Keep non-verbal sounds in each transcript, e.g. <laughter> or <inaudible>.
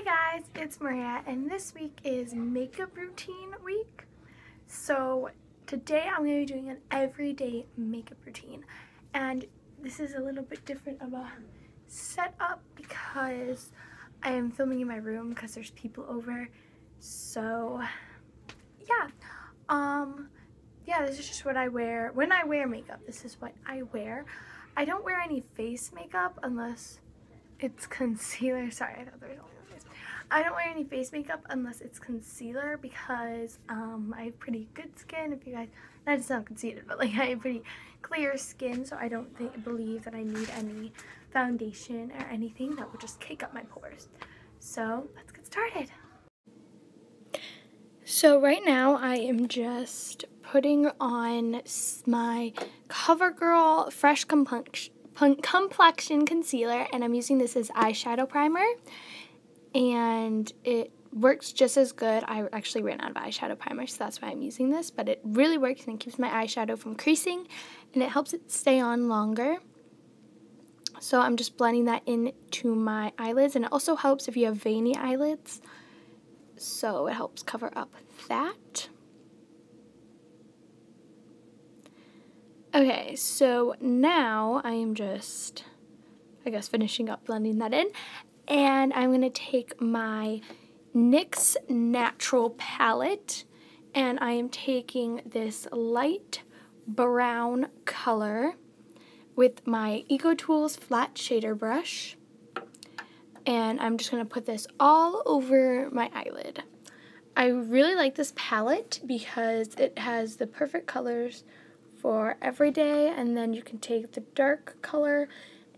Hey guys, it's Maria and this week is makeup routine week. So today I'm going to be doing an everyday makeup routine and this is a little bit different of a setup because I am filming in my room because there's people over. So yeah, um, yeah, this is just what I wear. When I wear makeup, this is what I wear. I don't wear any face makeup unless it's <laughs> concealer. Sorry, I thought there was only. I don't wear any face makeup unless it's concealer because um, I have pretty good skin. If you guys, not to sound conceited, but like <laughs> I have pretty clear skin, so I don't think, believe that I need any foundation or anything that would just cake up my pores. So let's get started. So right now I am just putting on my CoverGirl Fresh complexion concealer and I'm using this as eyeshadow primer and it works just as good. I actually ran out of eyeshadow primer so that's why I'm using this but it really works and it keeps my eyeshadow from creasing and it helps it stay on longer. So I'm just blending that into my eyelids and it also helps if you have veiny eyelids so it helps cover up that. Okay, so now I am just, I guess, finishing up blending that in. And I'm going to take my NYX Natural Palette and I am taking this light brown color with my EcoTools flat shader brush. And I'm just going to put this all over my eyelid. I really like this palette because it has the perfect colors for every day and then you can take the dark color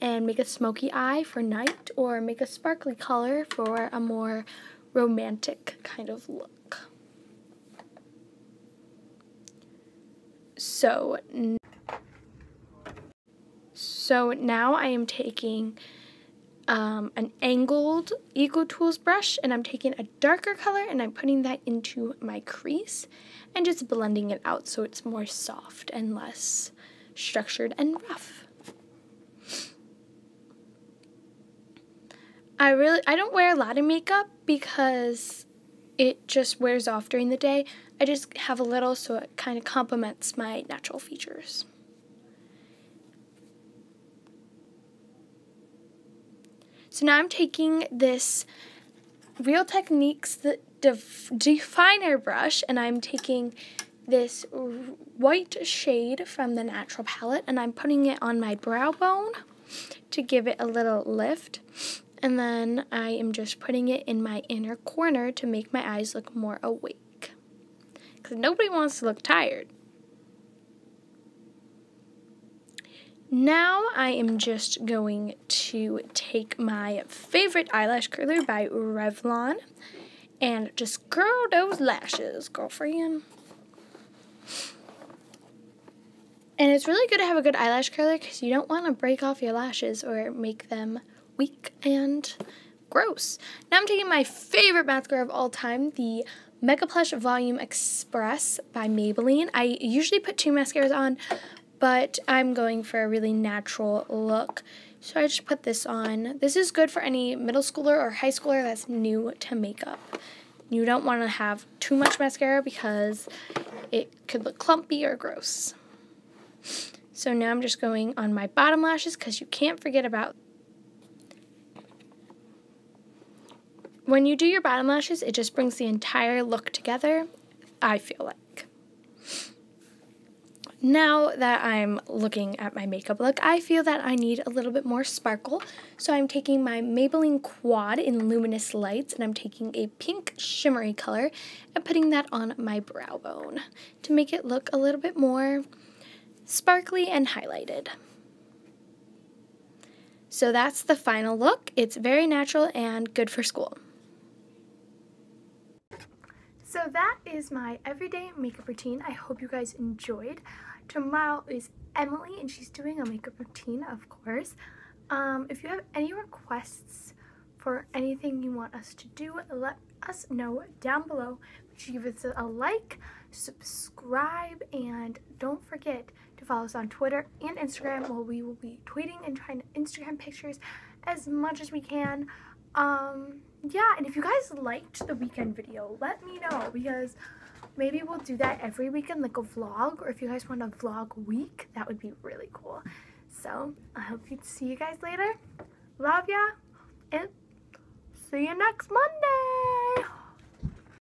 and make a smoky eye for night or make a sparkly color for a more romantic kind of look. So, so now I am taking um, an angled EcoTools brush and I'm taking a darker color and I'm putting that into my crease and just blending it out so it's more soft and less structured and rough. I really I don't wear a lot of makeup because it just wears off during the day. I just have a little so it kind of complements my natural features. So now I'm taking this Real Techniques the def definer brush and I'm taking this white shade from the natural palette and I'm putting it on my brow bone to give it a little lift. And then I am just putting it in my inner corner to make my eyes look more awake. Because nobody wants to look tired. Now I am just going to take my favorite eyelash curler by Revlon and just curl those lashes, girlfriend. And it's really good to have a good eyelash curler because you don't want to break off your lashes or make them weak and gross. Now I'm taking my favorite mascara of all time, the Mega Plush Volume Express by Maybelline. I usually put two mascaras on, but I'm going for a really natural look. So I just put this on. This is good for any middle schooler or high schooler that's new to makeup. You don't want to have too much mascara because it could look clumpy or gross. So now I'm just going on my bottom lashes because you can't forget about when you do your bottom lashes, it just brings the entire look together, I feel like. Now that I'm looking at my makeup look, I feel that I need a little bit more sparkle. So I'm taking my Maybelline Quad in Luminous Lights and I'm taking a pink shimmery color and putting that on my brow bone to make it look a little bit more sparkly and highlighted. So that's the final look. It's very natural and good for school. So that is my everyday makeup routine. I hope you guys enjoyed. Tomorrow is Emily and she's doing a makeup routine, of course. Um, if you have any requests for anything you want us to do, let us know down below. Give us a like, subscribe, and don't forget to follow us on Twitter and Instagram where we will be tweeting and trying Instagram pictures as much as we can. Um, yeah, and if you guys liked the weekend video, let me know because maybe we'll do that every weekend, like a vlog, or if you guys want a vlog week, that would be really cool. So I hope to see you guys later. Love ya, and see you next Monday.